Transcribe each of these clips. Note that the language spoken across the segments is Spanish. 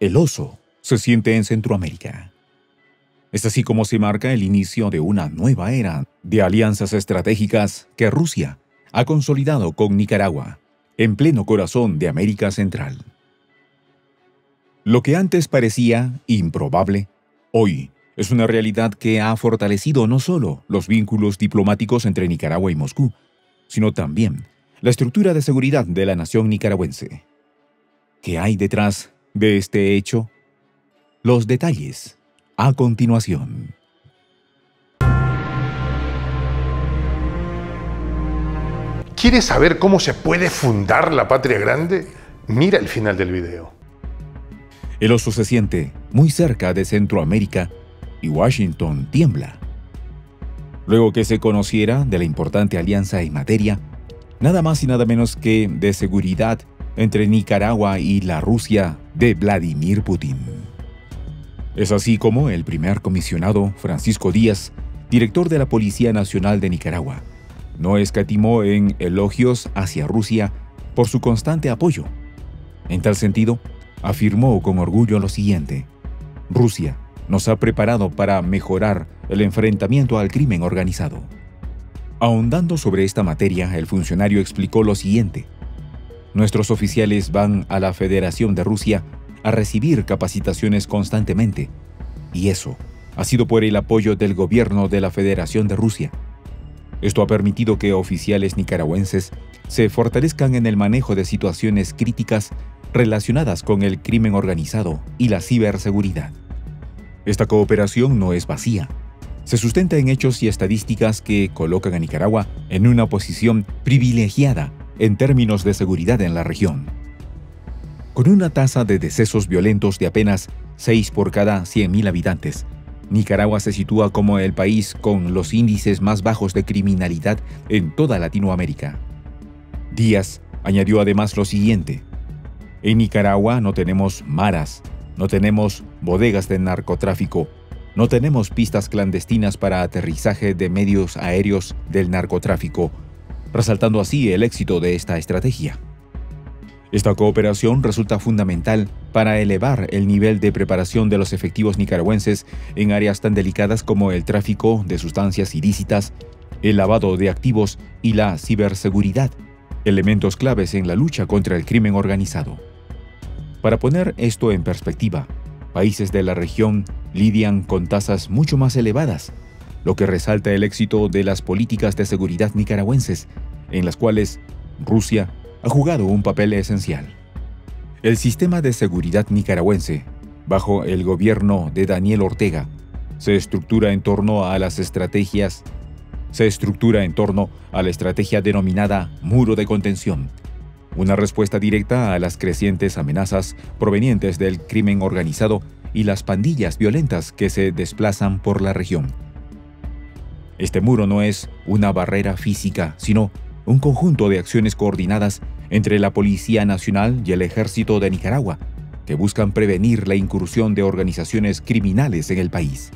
el oso se siente en Centroamérica. Es así como se marca el inicio de una nueva era de alianzas estratégicas que Rusia ha consolidado con Nicaragua, en pleno corazón de América Central. Lo que antes parecía improbable, hoy es una realidad que ha fortalecido no solo los vínculos diplomáticos entre Nicaragua y Moscú, sino también la estructura de seguridad de la nación nicaragüense. ¿Qué hay detrás de este hecho? Los detalles a continuación. ¿Quieres saber cómo se puede fundar la patria grande? Mira el final del video. El oso se siente muy cerca de Centroamérica y Washington tiembla. Luego que se conociera de la importante alianza en materia, nada más y nada menos que de seguridad entre Nicaragua y la Rusia de Vladimir Putin. Es así como el primer comisionado, Francisco Díaz, director de la Policía Nacional de Nicaragua, no escatimó en elogios hacia Rusia por su constante apoyo. En tal sentido, afirmó con orgullo lo siguiente. Rusia nos ha preparado para mejorar el enfrentamiento al crimen organizado. Ahondando sobre esta materia, el funcionario explicó lo siguiente. Nuestros oficiales van a la Federación de Rusia a recibir capacitaciones constantemente, y eso ha sido por el apoyo del gobierno de la Federación de Rusia. Esto ha permitido que oficiales nicaragüenses se fortalezcan en el manejo de situaciones críticas relacionadas con el crimen organizado y la ciberseguridad. Esta cooperación no es vacía. Se sustenta en hechos y estadísticas que colocan a Nicaragua en una posición privilegiada en términos de seguridad en la región. Con una tasa de decesos violentos de apenas 6 por cada 100.000 habitantes, Nicaragua se sitúa como el país con los índices más bajos de criminalidad en toda Latinoamérica. Díaz añadió además lo siguiente. En Nicaragua no tenemos maras, no tenemos bodegas de narcotráfico, no tenemos pistas clandestinas para aterrizaje de medios aéreos del narcotráfico, resaltando así el éxito de esta estrategia. Esta cooperación resulta fundamental para elevar el nivel de preparación de los efectivos nicaragüenses en áreas tan delicadas como el tráfico de sustancias ilícitas, el lavado de activos y la ciberseguridad, elementos claves en la lucha contra el crimen organizado. Para poner esto en perspectiva, países de la región lidian con tasas mucho más elevadas, lo que resalta el éxito de las políticas de seguridad nicaragüenses, en las cuales Rusia ha jugado un papel esencial. El sistema de seguridad nicaragüense, bajo el gobierno de Daniel Ortega, se estructura en torno a las estrategias se estructura en torno a la estrategia denominada muro de contención, una respuesta directa a las crecientes amenazas provenientes del crimen organizado y las pandillas violentas que se desplazan por la región. Este muro no es una barrera física, sino un conjunto de acciones coordinadas entre la Policía Nacional y el Ejército de Nicaragua, que buscan prevenir la incursión de organizaciones criminales en el país.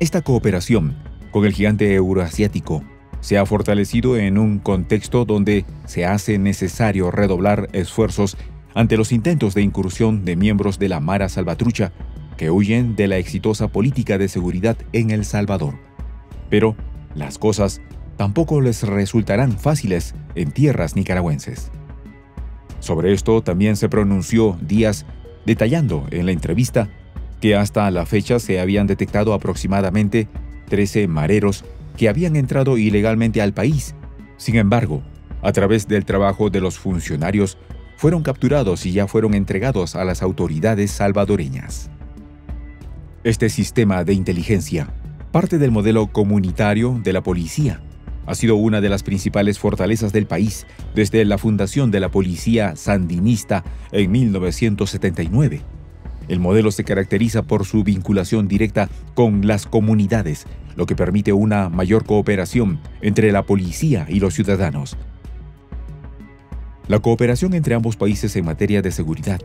Esta cooperación con el gigante euroasiático se ha fortalecido en un contexto donde se hace necesario redoblar esfuerzos ante los intentos de incursión de miembros de la Mara Salvatrucha que huyen de la exitosa política de seguridad en El Salvador. Pero las cosas tampoco les resultarán fáciles en tierras nicaragüenses. Sobre esto también se pronunció Díaz, detallando en la entrevista que hasta la fecha se habían detectado aproximadamente 13 mareros que habían entrado ilegalmente al país. Sin embargo, a través del trabajo de los funcionarios, fueron capturados y ya fueron entregados a las autoridades salvadoreñas. Este sistema de inteligencia parte del modelo comunitario de la policía, ha sido una de las principales fortalezas del país desde la fundación de la policía sandinista en 1979. El modelo se caracteriza por su vinculación directa con las comunidades, lo que permite una mayor cooperación entre la policía y los ciudadanos. La cooperación entre ambos países en materia de seguridad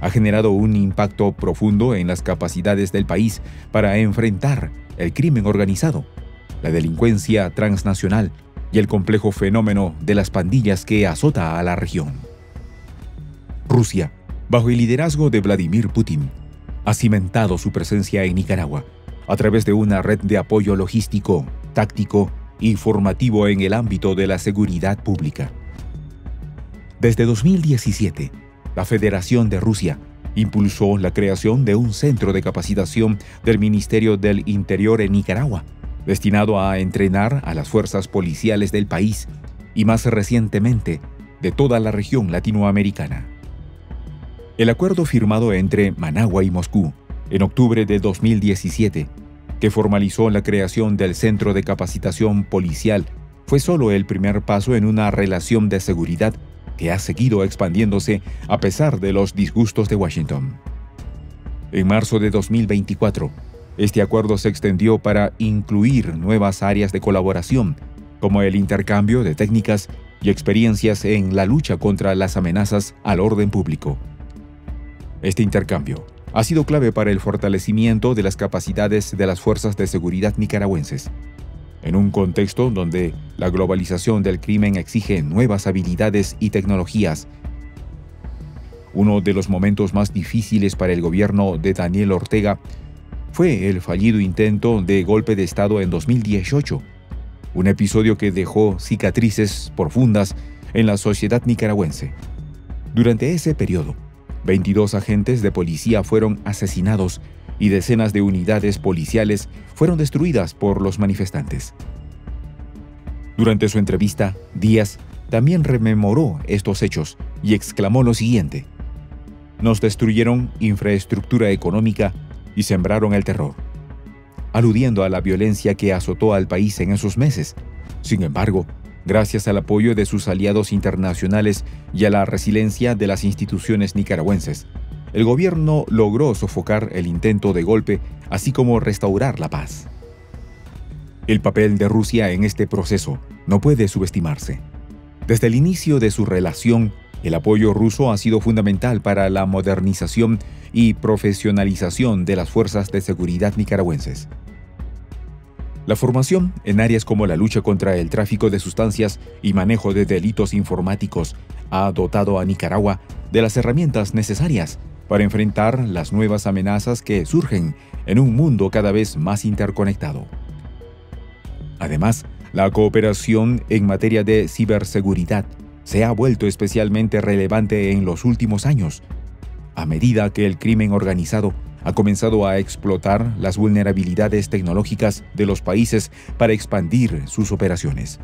ha generado un impacto profundo en las capacidades del país para enfrentar el crimen organizado la delincuencia transnacional y el complejo fenómeno de las pandillas que azota a la región. Rusia bajo el liderazgo de Vladimir Putin, ha cimentado su presencia en Nicaragua a través de una red de apoyo logístico, táctico y formativo en el ámbito de la seguridad pública. Desde 2017, la Federación de Rusia impulsó la creación de un centro de capacitación del Ministerio del Interior en Nicaragua, destinado a entrenar a las fuerzas policiales del país y más recientemente de toda la región latinoamericana. El acuerdo firmado entre Managua y Moscú en octubre de 2017, que formalizó la creación del Centro de Capacitación Policial, fue solo el primer paso en una relación de seguridad que ha seguido expandiéndose a pesar de los disgustos de Washington. En marzo de 2024, este acuerdo se extendió para incluir nuevas áreas de colaboración, como el intercambio de técnicas y experiencias en la lucha contra las amenazas al orden público. Este intercambio ha sido clave para el fortalecimiento de las capacidades de las fuerzas de seguridad nicaragüenses, en un contexto donde la globalización del crimen exige nuevas habilidades y tecnologías. Uno de los momentos más difíciles para el gobierno de Daniel Ortega fue el fallido intento de golpe de Estado en 2018, un episodio que dejó cicatrices profundas en la sociedad nicaragüense. Durante ese periodo, 22 agentes de policía fueron asesinados y decenas de unidades policiales fueron destruidas por los manifestantes. Durante su entrevista, Díaz también rememoró estos hechos y exclamó lo siguiente. Nos destruyeron infraestructura económica y sembraron el terror, aludiendo a la violencia que azotó al país en esos meses. Sin embargo, gracias al apoyo de sus aliados internacionales y a la resiliencia de las instituciones nicaragüenses, el gobierno logró sofocar el intento de golpe, así como restaurar la paz. El papel de Rusia en este proceso no puede subestimarse. Desde el inicio de su relación, el apoyo ruso ha sido fundamental para la modernización y profesionalización de las fuerzas de seguridad nicaragüenses. La formación en áreas como la lucha contra el tráfico de sustancias y manejo de delitos informáticos ha dotado a Nicaragua de las herramientas necesarias para enfrentar las nuevas amenazas que surgen en un mundo cada vez más interconectado. Además, la cooperación en materia de ciberseguridad se ha vuelto especialmente relevante en los últimos años, a medida que el crimen organizado ha comenzado a explotar las vulnerabilidades tecnológicas de los países para expandir sus operaciones.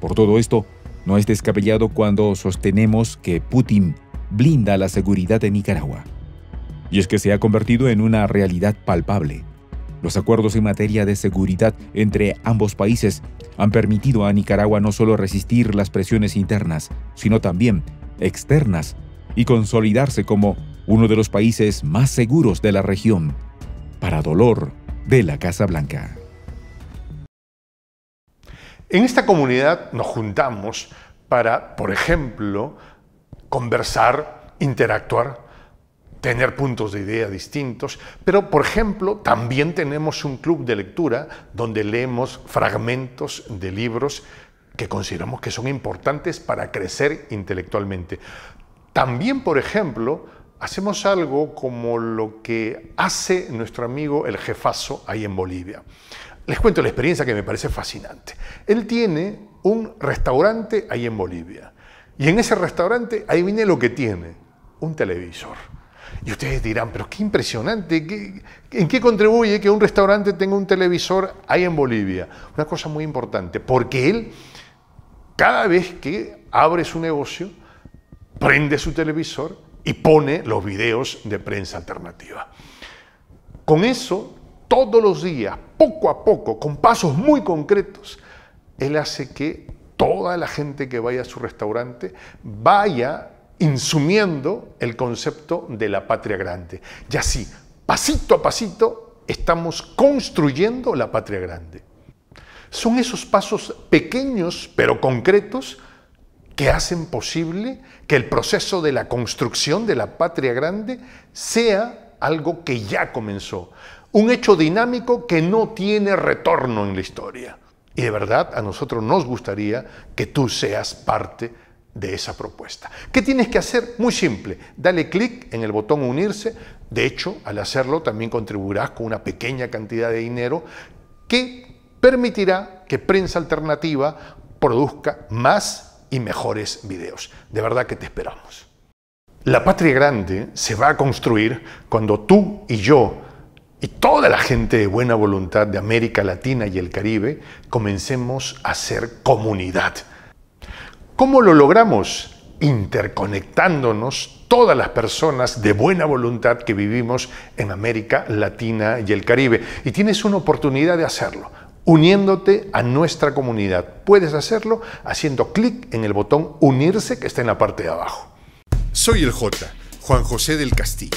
Por todo esto, no es descabellado cuando sostenemos que Putin blinda la seguridad de Nicaragua. Y es que se ha convertido en una realidad palpable. Los acuerdos en materia de seguridad entre ambos países han permitido a Nicaragua no solo resistir las presiones internas, sino también externas y consolidarse como uno de los países más seguros de la región, para dolor de la Casa Blanca. En esta comunidad nos juntamos para, por ejemplo, conversar, interactuar, tener puntos de idea distintos, pero por ejemplo también tenemos un club de lectura donde leemos fragmentos de libros que consideramos que son importantes para crecer intelectualmente. También, por ejemplo, hacemos algo como lo que hace nuestro amigo el jefazo ahí en Bolivia. Les cuento la experiencia que me parece fascinante. Él tiene un restaurante ahí en Bolivia y en ese restaurante, ahí viene lo que tiene, un televisor. Y ustedes dirán, pero qué impresionante, ¿en qué contribuye que un restaurante tenga un televisor ahí en Bolivia? Una cosa muy importante, porque él, cada vez que abre su negocio, prende su televisor y pone los videos de prensa alternativa. Con eso, todos los días, poco a poco, con pasos muy concretos, él hace que toda la gente que vaya a su restaurante vaya insumiendo el concepto de la patria grande. Y así, pasito a pasito, estamos construyendo la patria grande. Son esos pasos pequeños pero concretos que hacen posible que el proceso de la construcción de la patria grande sea algo que ya comenzó, un hecho dinámico que no tiene retorno en la historia. Y de verdad a nosotros nos gustaría que tú seas parte de esa propuesta. ¿Qué tienes que hacer? Muy simple, dale clic en el botón unirse. De hecho, al hacerlo también contribuirás con una pequeña cantidad de dinero que permitirá que Prensa Alternativa produzca más y mejores videos. De verdad que te esperamos. La patria grande se va a construir cuando tú y yo y toda la gente de buena voluntad de América Latina y el Caribe comencemos a ser comunidad. ¿Cómo lo logramos? Interconectándonos todas las personas de buena voluntad que vivimos en América Latina y el Caribe. Y tienes una oportunidad de hacerlo, uniéndote a nuestra comunidad. Puedes hacerlo haciendo clic en el botón unirse que está en la parte de abajo. Soy el J, Juan José del Castillo,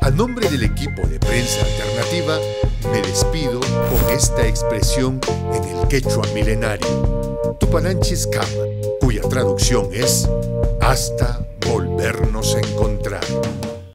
A nombre del equipo de prensa alternativa, me despido con esta expresión en el quechua milenario, Tupananchis cuya traducción es hasta volvernos a encontrar.